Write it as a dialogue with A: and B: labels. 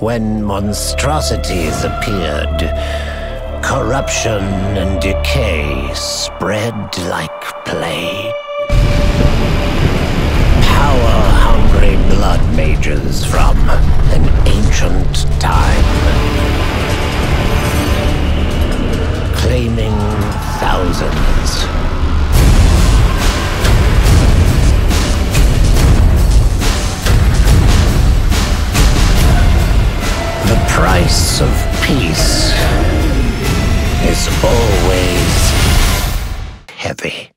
A: when monstrosities appeared, corruption and decay spread like plague. Power-hungry blood mages from an ancient time, claiming thousands. Price of peace is always heavy.